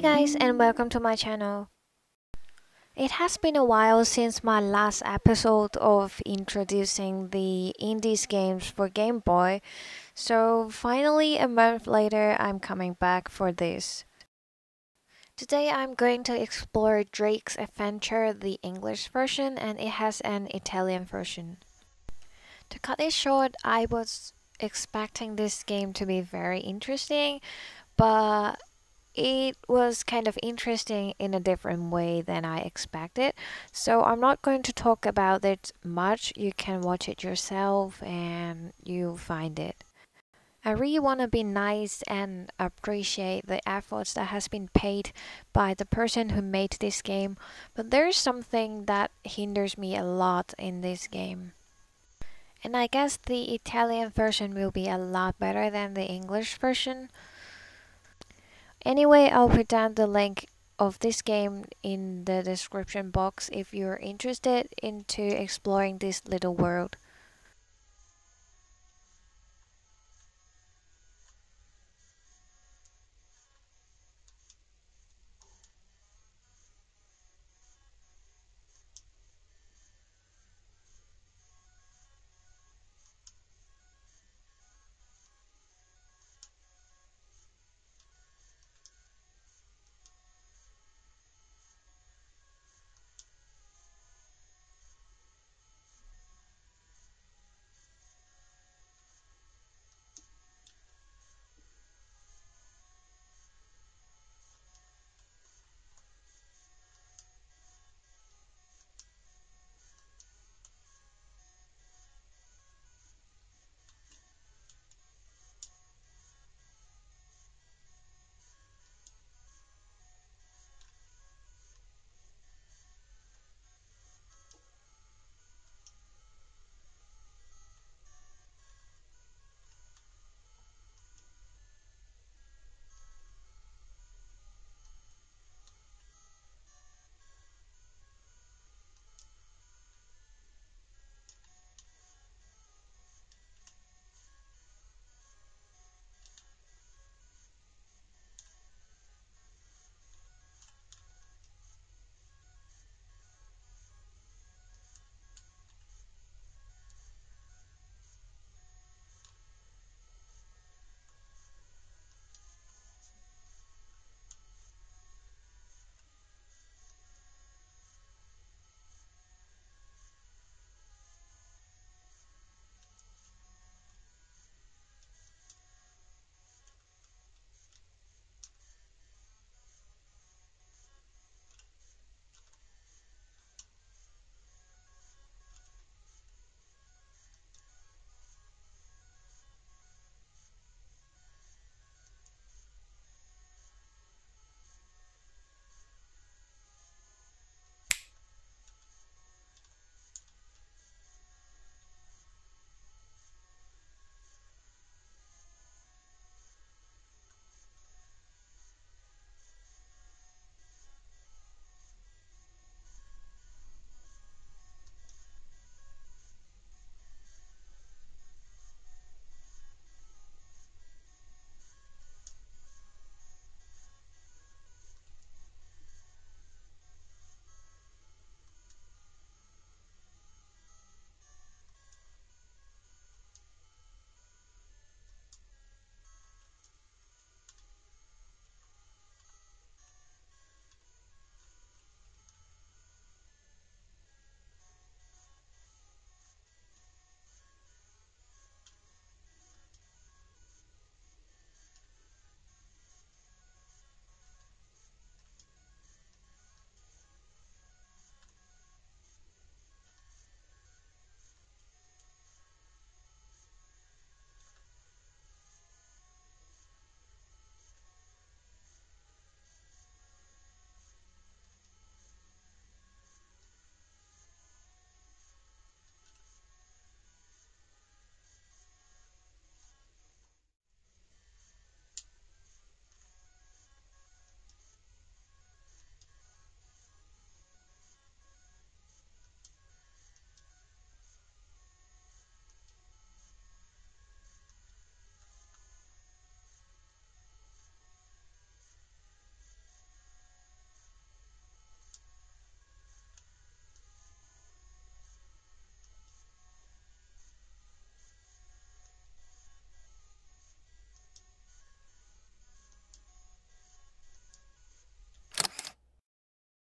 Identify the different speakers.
Speaker 1: guys and welcome to my channel. It has been a while since my last episode of introducing the indies games for Game Boy, so finally a month later I'm coming back for this. Today I'm going to explore Drake's Adventure, the English version, and it has an Italian version. To cut it short, I was expecting this game to be very interesting, but it was kind of interesting in a different way than I expected. So I'm not going to talk about it much. You can watch it yourself and you'll find it. I really want to be nice and appreciate the efforts that has been paid by the person who made this game, but there's something that hinders me a lot in this game. And I guess the Italian version will be a lot better than the English version. Anyway, I'll put down the link of this game in the description box if you're interested into exploring this little world.